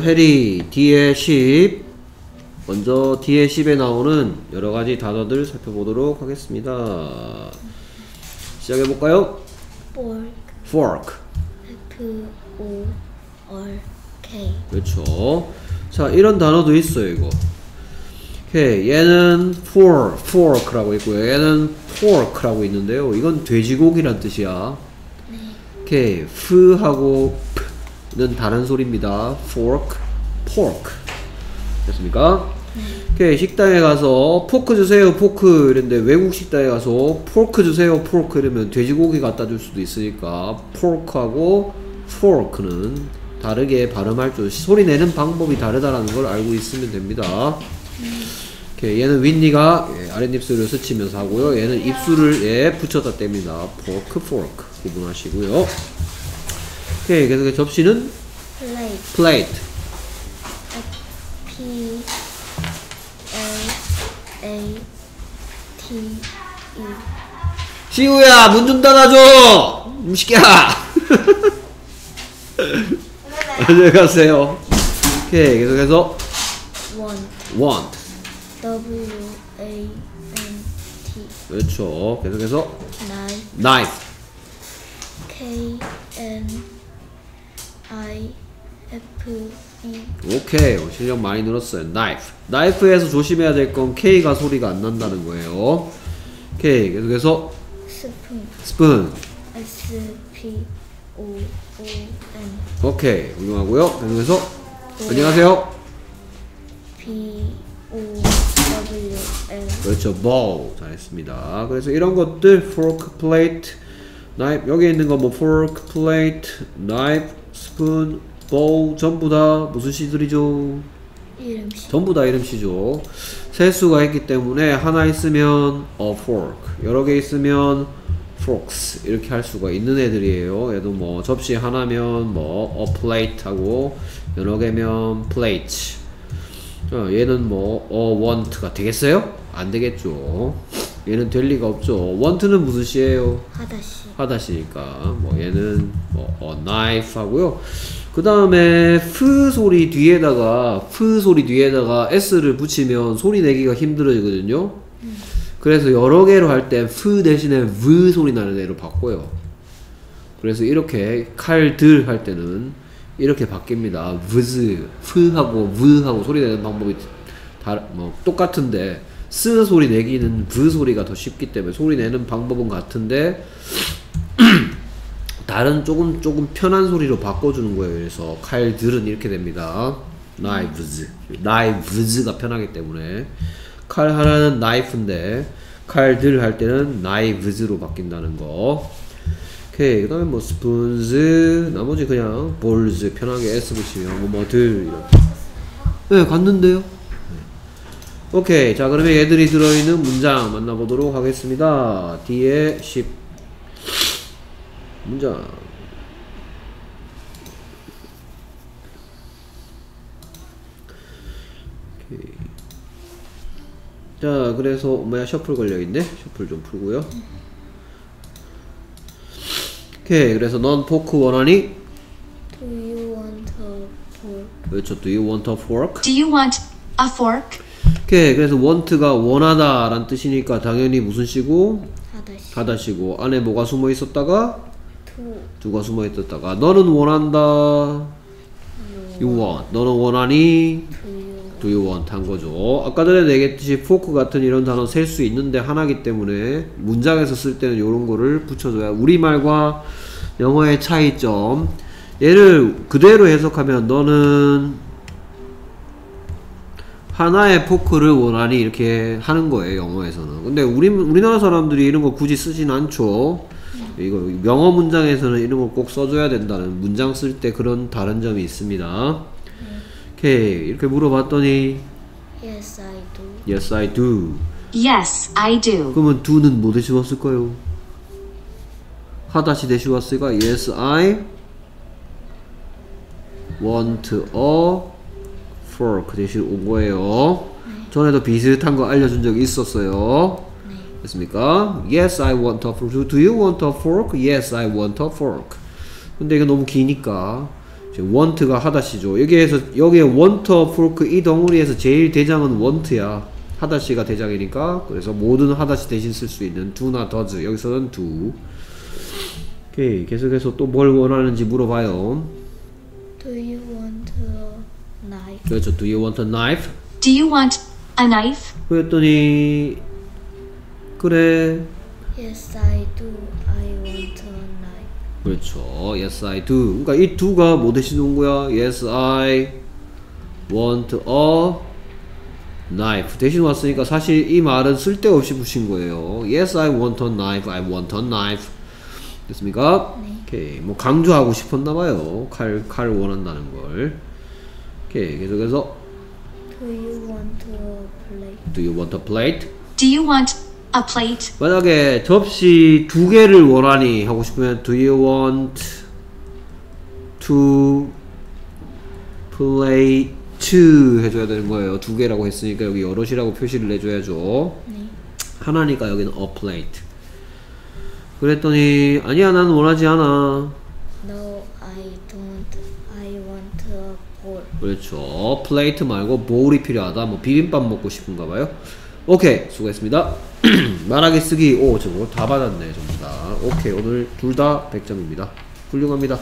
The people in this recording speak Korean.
해리 D의 10 먼저 D의 10에 나오는 여러가지 단어들 살펴보도록 하겠습니다. 시작해볼까요? fork, fork. F O R K, 그렇죠. 자 이런 단어도 있어요 이거. 오케이 얘는 for, fork라고 있고요. 얘는 pork라고 있는데요. 이건 돼지고기란 뜻이야. 오케이 f하고 p 는 다른 소리입니다 fork, pork 됐습니까? 오케이 식당에 가서 포크 주세요 포크 이랬는데 외국 식당에 가서 포크 주세요 포크 이러면 돼지고기 갖다 줄 수도 있으니까 pork하고 fork는 다르게 발음할 줄 소리 내는 방법이 다르다라는 걸 알고 있으면 됩니다. 오케이, 얘는 윗니가 예, 아랫입술을 스치면서 하고요. 얘는 입술을 예, 붙였다 뗍니다. fork, pork 구분하시고요. 오케이, 계속해서 접시는 plate, plate. P L A T E, 시우야 문 좀 닫아줘! 음식이야! 안녕히 가세요. 오케이 계속해서 want, want. W A N T, 그렇죠. 계속해서 knife, knife. K N I F E, 오케이. 실력 많이 늘었어요. Knife. Knife에서 조심해야 될 건 K가 소리가 안 난다는 거예요. 오케이 계속해서 spoon, spoon S P O O N, 오케이. 훌륭하고요. 계속해서 안녕하세요. B O W L, 그렇죠. Bowl 잘했습니다. 그래서 이런 것들 fork plate knife 여기 있는 거뭐 fork plate knife spoon bowl 전부 다 무슨 시들이죠? 이름식, 전부 다 이름시죠. 세수가 있기 때문에 하나 있으면 a fork 여러 개 있으면 forks 이렇게 할 수가 있는 애들이에요. 얘도 뭐 접시 하나면 뭐 a plate 하고 여러 개면 plates. 자, 얘는 뭐 a want가 되겠어요? 안 되겠죠 얘는 될 리가 없죠 want는 무슨 시예요? 하다시, 하다시니까 뭐 얘는 뭐 어, knife 하고요. 그 다음에 프 소리 뒤에다가 프 소리 뒤에다가 s를 붙이면 소리 내기가 힘들어지거든요. 그래서 여러 개로 할 때 프 대신에 v 소리 나는 애로 바꿔요. 그래서 이렇게 칼들 할 때는 이렇게 바뀝니다. vz, f하고 v하고 소리 내는 방법이 다, 뭐 똑같은데 쓰 소리 내기는 v 소리가 더 쉽기 때문에 소리 내는 방법은 같은데 다른 조금 조금 편한 소리로 바꿔주는 거예요. 그래서 칼들은 이렇게 됩니다. knives, knives가 편하기 때문에 칼 하나는 knife인데 칼들 할 때는 knives로 바뀐다는 거. 오케이 그 다음에 뭐 spoons 나머지 그냥 bowls 편하게 s 붙이면 뭐뭐들 이렇게. 네 갔는데요. 네. 오케이 자 그러면 얘들이 들어있는 문장 만나보도록 하겠습니다. 뒤에 10 문장 오케이. 자 그래서 뭐야 셔플 걸려있네 셔플 좀 풀고요 오케이 그래서 넌 포크 원하니? Do you want a fork? 그렇죠 Do you want a fork? Do you want a fork? 오케이 그래서 want가 원하다 란 뜻이니까 당연히 무슨 시고? 하다시, 하다 시고 안에 뭐가 숨어 있었다가? to 두가 숨어 있었다가 너는 원한다 You want 너는 원하니? do you Do you want 한 거죠. 아까 전에 얘기했듯이 fork 같은 이런 단어 셀 수 있는데 하나기 때문에 문장에서 쓸 때는 이런 거를 붙여줘야 우리말과 영어의 차이점. 얘를 그대로 해석하면 너는 하나의 포크를 원하니 이렇게 하는 거예요 영어에서는. 근데 우리 우리나라 사람들이 이런 거 굳이 쓰진 않죠. 이거 영어 문장에서는 이런 걸 꼭 써줘야 된다는 문장 쓸 때 그런 다른 점이 있습니다. 오케이 이렇게 물어봤더니 Yes, I do. Yes I do Yes, I do. 그러면 do는 뭐 대신 왔을까요? 하다시 대신 왔으니까 Yes I want a fork 대신 온 거예요 전에도 비슷한 거 알려준 적이 있었어요 됐습니까? Yes I want a fork Do you want a fork? Yes I want a fork 근데 이거 너무 기니까 이제 want가 하다시죠. 여기에서 여기에 want, fork 이 덩어리에서 제일 대장은 want야. 하다시가 대장이니까 그래서 모든 하다시 대신 쓸 수 있는 do나 does 여기서는 do. 오케이 계속해서 또 뭘 원하는지 물어봐요. Do you a? 그렇죠. Do you want a knife? Do you want a knife? 그랬더니 그래 Yes, I do. I want a knife. 그렇죠. Yes, I do. 그러니까 이 do가 뭐 대신 온 거야? Yes, I want a knife. 대신 왔으니까 사실 이 말은 쓸데없이 붙인 거예요. Yes, I want a knife. I want a knife. 됐습니까? 네. 오케이. 뭐 강조하고 싶었나 봐요. 칼, 칼 원한다는 걸. 오케이. 계속해서 Do you want a plate? Do you want a plate? Do you want a plate? 만약에 접시 두 개를 원하니 하고 싶으면 Do you want to plate 해줘야 되는 거예요. 두 개라고 했으니까 여기 여럿이라고 표시를 해줘야죠. 네. 하나니까 여기는 a plate. 그랬더니 아니야 나는 원하지 않아. No, I don't. 그렇죠. 플레이트 말고 볼이 필요하다. 뭐 비빔밥 먹고 싶은가 봐요. 오케이 수고했습니다. 말하기 쓰기 오 저거 다 받았네 전부 다. 오케이 오늘 둘 다 100점입니다. 훌륭합니다.